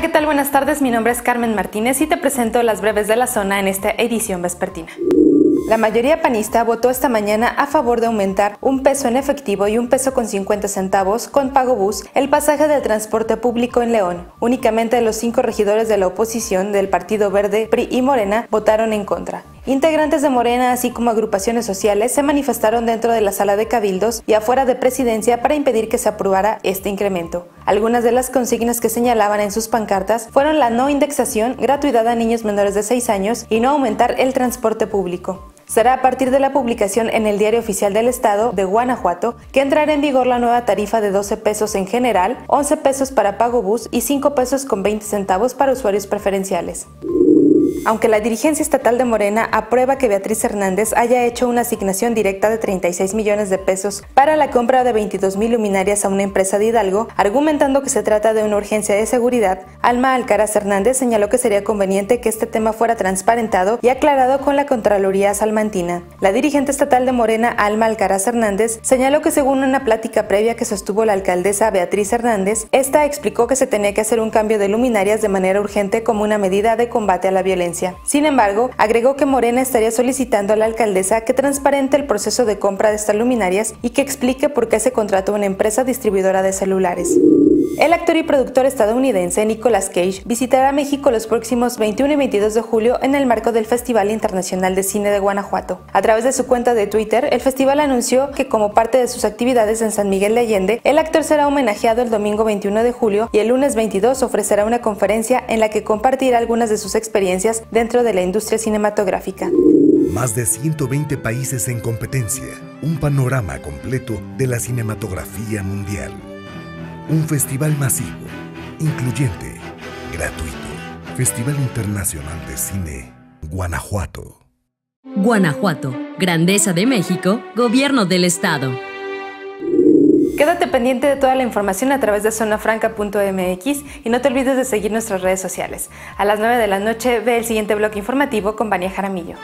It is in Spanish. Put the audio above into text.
Hola, ¿qué tal? Buenas tardes, mi nombre es Carmen Martínez y te presento las breves de la zona en esta edición vespertina. La mayoría panista votó esta mañana a favor de aumentar un peso en efectivo y un peso con 50 centavos con pago bus el pasaje del transporte público en León. Únicamente los cinco regidores de la oposición del Partido Verde, PRI y Morena votaron en contra. Integrantes de Morena, así como agrupaciones sociales, se manifestaron dentro de la sala de cabildos y afuera de presidencia para impedir que se aprobara este incremento. Algunas de las consignas que señalaban en sus pancartas fueron la no indexación, gratuidad a niños menores de 6 años y no aumentar el transporte público. Será a partir de la publicación en el Diario Oficial del Estado de Guanajuato que entrará en vigor la nueva tarifa de 12 pesos en general, 11 pesos para pago bus y 5 pesos con 20 centavos para usuarios preferenciales. Aunque la dirigencia estatal de Morena aprueba que Beatriz Hernández haya hecho una asignación directa de 36 millones de pesos para la compra de 22 mil luminarias a una empresa de Hidalgo, argumentando que se trata de una urgencia de seguridad, Alma Alcaraz Hernández señaló que sería conveniente que este tema fuera transparentado y aclarado con la Contraloría Salmantina. La dirigente estatal de Morena, Alma Alcaraz Hernández, señaló que según una plática previa que sostuvo la alcaldesa Beatriz Hernández, esta explicó que se tenía que hacer un cambio de luminarias de manera urgente como una medida de combate a la violencia sin embargo, agregó que Morena estaría solicitando a la alcaldesa que transparente el proceso de compra de estas luminarias y que explique por qué se contrató una empresa distribuidora de celulares. El actor y productor estadounidense Nicolas Cage visitará México los próximos 21 y 22 de julio en el marco del Festival Internacional de Cine de Guanajuato. A través de su cuenta de Twitter, el festival anunció que como parte de sus actividades en San Miguel de Allende, el actor será homenajeado el domingo 21 de julio y el lunes 22 ofrecerá una conferencia en la que compartirá algunas de sus experiencias dentro de la industria cinematográfica. Más de 120 países en competencia, un panorama completo de la cinematografía mundial. Un festival masivo, incluyente, gratuito. Festival Internacional de Cine, Guanajuato. Guanajuato, Grandeza de México, Gobierno del Estado. Quédate pendiente de toda la información a través de zonafranca.mx y no te olvides de seguir nuestras redes sociales. A las 9 de la noche ve el siguiente bloque informativo con Vania Jaramillo.